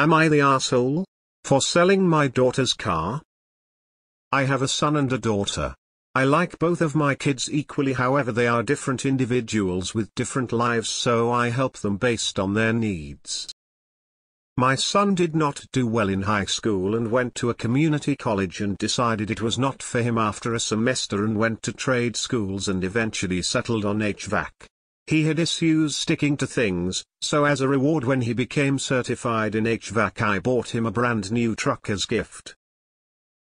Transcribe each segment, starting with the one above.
Am I the asshole? For selling my daughter's car? I have a son and a daughter. I like both of my kids equally however they are different individuals with different lives so I help them based on their needs. My son did not do well in high school and went to a community college and decided it was not for him after a semester and went to trade schools and eventually settled on HVAC. He had issues sticking to things, so as a reward when he became certified in HVAC I bought him a brand new truck as gift.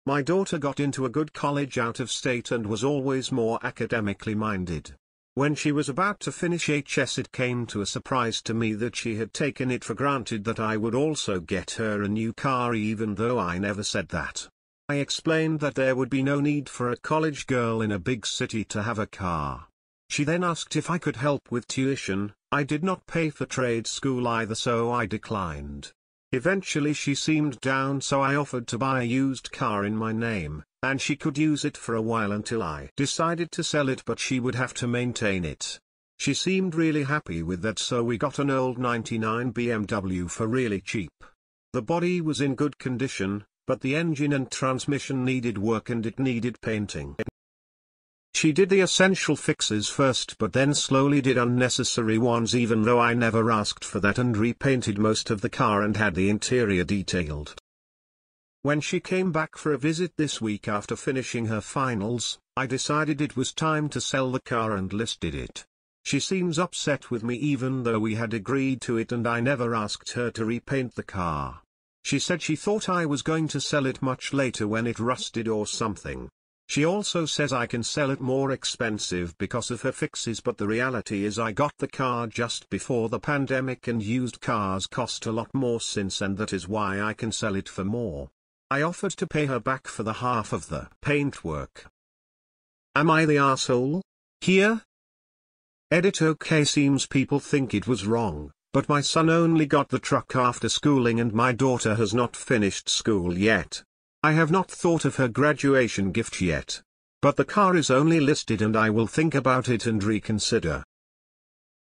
My daughter got into a good college out of state and was always more academically minded. When she was about to finish HS it came to a surprise to me that she had taken it for granted that I would also get her a new car even though I never said that. I explained that there would be no need for a college girl in a big city to have a car. She then asked if I could help with tuition, I did not pay for trade school either so I declined. Eventually she seemed down so I offered to buy a used car in my name, and she could use it for a while until I decided to sell it but she would have to maintain it. She seemed really happy with that so we got an old 99 BMW for really cheap. The body was in good condition, but the engine and transmission needed work and it needed painting. She did the essential fixes first but then slowly did unnecessary ones even though I never asked for that and repainted most of the car and had the interior detailed. When she came back for a visit this week after finishing her finals, I decided it was time to sell the car and listed it. She seems upset with me even though we had agreed to it and I never asked her to repaint the car. She said she thought I was going to sell it much later when it rusted or something. She also says I can sell it more expensive because of her fixes but the reality is I got the car just before the pandemic and used cars cost a lot more since and that is why I can sell it for more. I offered to pay her back for the half of the paint work. Am I the asshole? Here? Edit OK seems people think it was wrong, but my son only got the truck after schooling and my daughter has not finished school yet. I have not thought of her graduation gift yet. But the car is only listed and I will think about it and reconsider.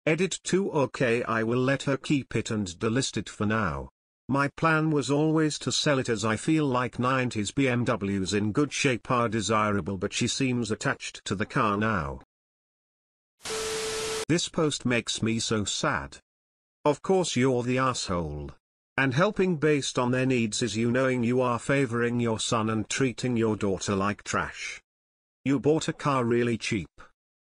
Edit 2 OK I will let her keep it and delist it for now. My plan was always to sell it as I feel like 90s BMWs in good shape are desirable but she seems attached to the car now. This post makes me so sad. Of course you're the asshole. And helping based on their needs is you knowing you are favoring your son and treating your daughter like trash. You bought a car really cheap.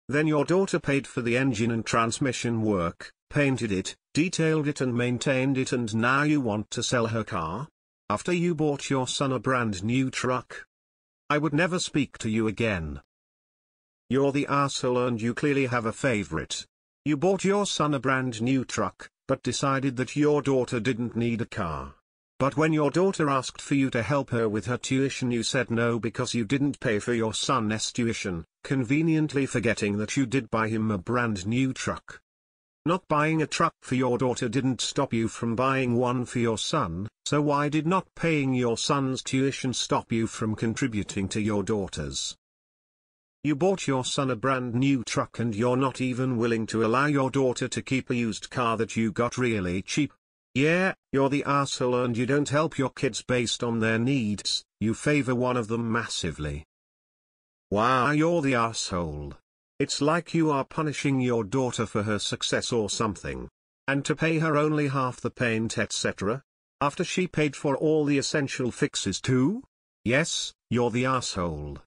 Then your daughter paid for the engine and transmission work, painted it, detailed it and maintained it and now you want to sell her car? After you bought your son a brand new truck? I would never speak to you again. You're the asshole and you clearly have a favorite. You bought your son a brand new truck, but decided that your daughter didn't need a car. But when your daughter asked for you to help her with her tuition you said no because you didn't pay for your son's tuition, conveniently forgetting that you did buy him a brand new truck. Not buying a truck for your daughter didn't stop you from buying one for your son, so why did not paying your son's tuition stop you from contributing to your daughter's? You bought your son a brand new truck and you're not even willing to allow your daughter to keep a used car that you got really cheap. Yeah, you're the asshole and you don't help your kids based on their needs, you favor one of them massively. Wow, you're the asshole. It's like you are punishing your daughter for her success or something. And to pay her only half the paint etc. After she paid for all the essential fixes too? Yes, you're the asshole.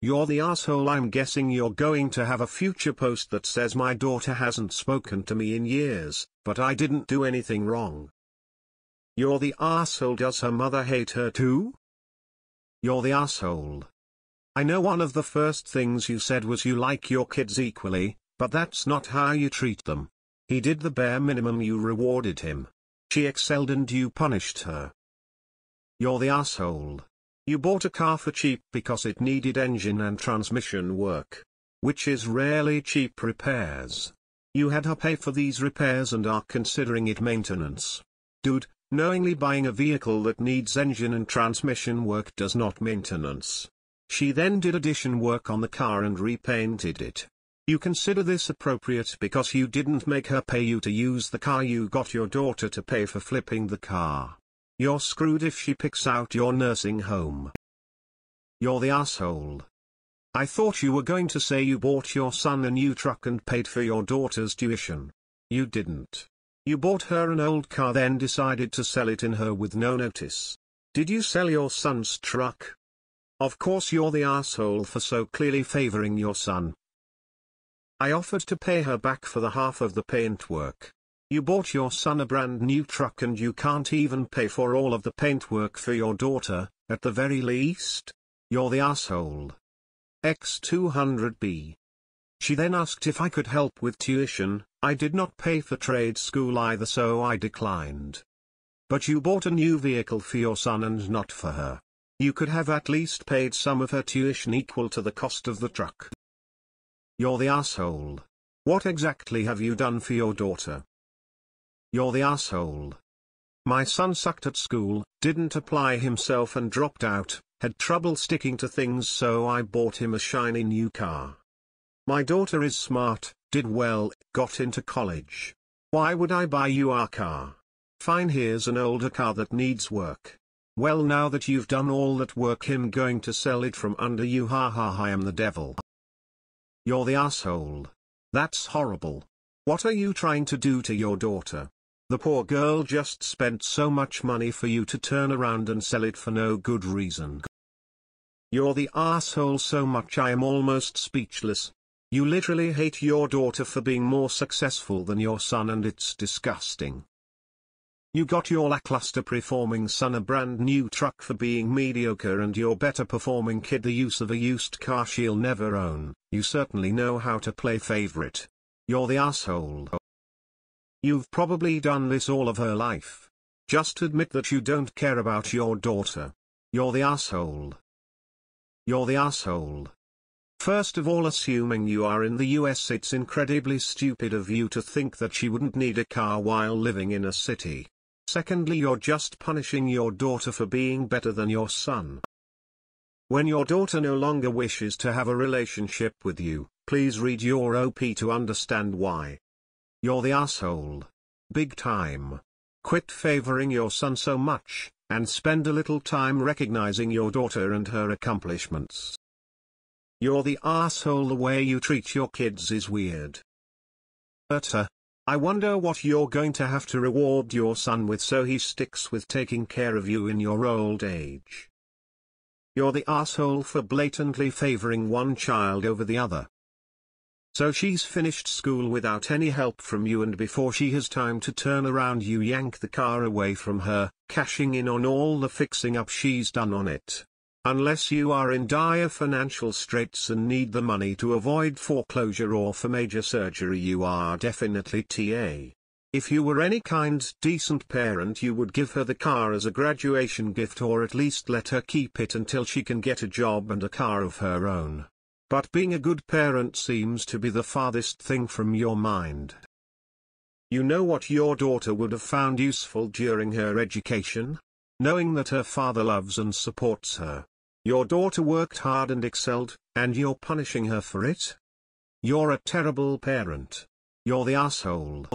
You're the asshole I'm guessing you're going to have a future post that says my daughter hasn't spoken to me in years, but I didn't do anything wrong. You're the asshole does her mother hate her too? You're the asshole. I know one of the first things you said was you like your kids equally, but that's not how you treat them. He did the bare minimum you rewarded him. She excelled and you punished her. You're the asshole. You bought a car for cheap because it needed engine and transmission work. Which is rarely cheap repairs. You had her pay for these repairs and are considering it maintenance. Dude, knowingly buying a vehicle that needs engine and transmission work does not maintenance. She then did addition work on the car and repainted it. You consider this appropriate because you didn't make her pay you to use the car you got your daughter to pay for flipping the car. You're screwed if she picks out your nursing home. You're the asshole. I thought you were going to say you bought your son a new truck and paid for your daughter's tuition. You didn't. You bought her an old car then decided to sell it in her with no notice. Did you sell your son's truck? Of course you're the asshole for so clearly favoring your son. I offered to pay her back for the half of the paint work. You bought your son a brand new truck and you can't even pay for all of the paintwork for your daughter, at the very least? You're the asshole. X200B. She then asked if I could help with tuition, I did not pay for trade school either so I declined. But you bought a new vehicle for your son and not for her. You could have at least paid some of her tuition equal to the cost of the truck. You're the asshole. What exactly have you done for your daughter? You're the asshole. My son sucked at school, didn't apply himself and dropped out, had trouble sticking to things so I bought him a shiny new car. My daughter is smart, did well, got into college. Why would I buy you our car? Fine here's an older car that needs work. Well now that you've done all that work him going to sell it from under you ha ha I am the devil. You're the asshole. That's horrible. What are you trying to do to your daughter? The poor girl just spent so much money for you to turn around and sell it for no good reason. You're the asshole so much I am almost speechless. You literally hate your daughter for being more successful than your son and it's disgusting. You got your lackluster performing son a brand new truck for being mediocre and your better performing kid the use of a used car she'll never own, you certainly know how to play favorite. You're the asshole. You've probably done this all of her life. Just admit that you don't care about your daughter. You're the asshole. You're the asshole. First of all assuming you are in the US it's incredibly stupid of you to think that she wouldn't need a car while living in a city. Secondly you're just punishing your daughter for being better than your son. When your daughter no longer wishes to have a relationship with you, please read your OP to understand why. You're the asshole. Big time. Quit favoring your son so much, and spend a little time recognizing your daughter and her accomplishments. You're the asshole the way you treat your kids is weird. Erta. Uh, I wonder what you're going to have to reward your son with so he sticks with taking care of you in your old age. You're the asshole for blatantly favoring one child over the other. So she's finished school without any help from you and before she has time to turn around you yank the car away from her, cashing in on all the fixing up she's done on it. Unless you are in dire financial straits and need the money to avoid foreclosure or for major surgery you are definitely TA. If you were any kind decent parent you would give her the car as a graduation gift or at least let her keep it until she can get a job and a car of her own. But being a good parent seems to be the farthest thing from your mind. You know what your daughter would have found useful during her education? Knowing that her father loves and supports her. Your daughter worked hard and excelled, and you're punishing her for it? You're a terrible parent. You're the asshole.